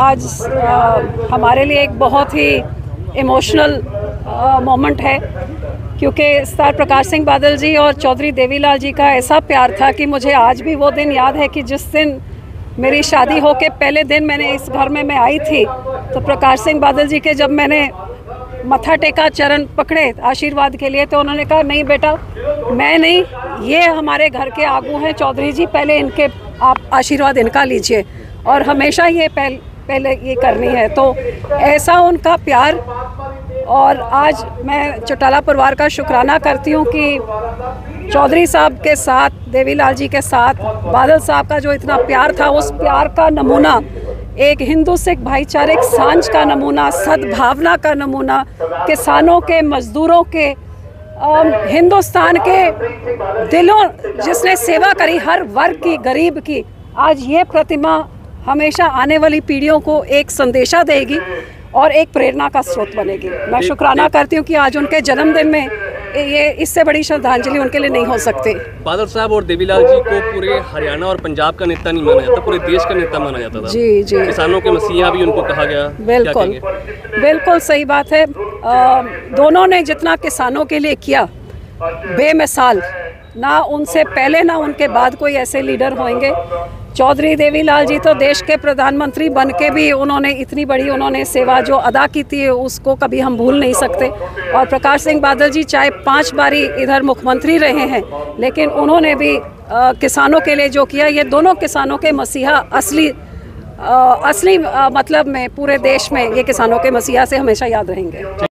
आज आ, हमारे लिए एक बहुत ही इमोशनल मोमेंट है क्योंकि स्टार प्रकाश सिंह बादल जी और चौधरी देवीलाल जी का ऐसा प्यार था कि मुझे आज भी वो दिन याद है कि जिस दिन मेरी शादी हो के पहले दिन मैंने इस घर में मैं आई थी तो प्रकाश सिंह बादल जी के जब मैंने मथा टेका चरण पकड़े आशीर्वाद के लिए तो उन्होंने कहा नहीं बेटा मैं नहीं ये हमारे घर के आगू हैं चौधरी जी पहले इनके आप आशीर्वाद इनका लीजिए। और हमेशा ये पहल, पहले ये करनी है। तो ऐसा उनका प्यार और आज मैं चौटाला परिवार का शुक्राना करती हूँ कि चौधरी साहब के साथ देवीलाल जी के साथ, बादल साहब का जो इतना प्यार था, उस प्यार का नमूना, एक हिंदू, सिख भाईचारे साँझ का नमूना, सद्भावना का नमूना, किसानों के, मजदूरों के हिंदुस्तान के दिलों जिसने सेवा करी, हर वर्ग की, गरीब की, आज ये प्रतिमा हमेशा आने वाली पीढ़ियों को एक संदेशा देगी और एक प्रेरणा का स्रोत बनेगी। मैं शुक्राना करती हूँ कि आज उनके जन्मदिन में ये इससे बड़ी श्रद्धांजलि उनके लिए नहीं हो सकती। बादल साहब और देवीलाल जी को पूरे हरियाणा और पंजाब का नेता नहीं माना जाता पूरे देश का नेता माना जाता था। जी जी। किसानों के मसीहा भी उनको कहा गया। बिल्कुल। बिल्कुल सही बात है। आ, दोनों ने जितना किसानों के लिए किया बेमिसाल ना उनसे पहले ना उनके बाद कोई ऐसे लीडर होंगे। चौधरी देवीलाल जी तो देश के प्रधानमंत्री बन के भी उन्होंने इतनी बड़ी उन्होंने सेवा जो अदा की थी उसको कभी हम भूल नहीं सकते। और प्रकाश सिंह बादल जी चाहे पाँच बारी इधर मुख्यमंत्री रहे हैं लेकिन उन्होंने भी आ, किसानों के लिए जो किया ये दोनों किसानों के मसीहा असली आ, असली आ, मतलब में पूरे देश में ये किसानों के मसीहा से हमेशा याद रहेंगे।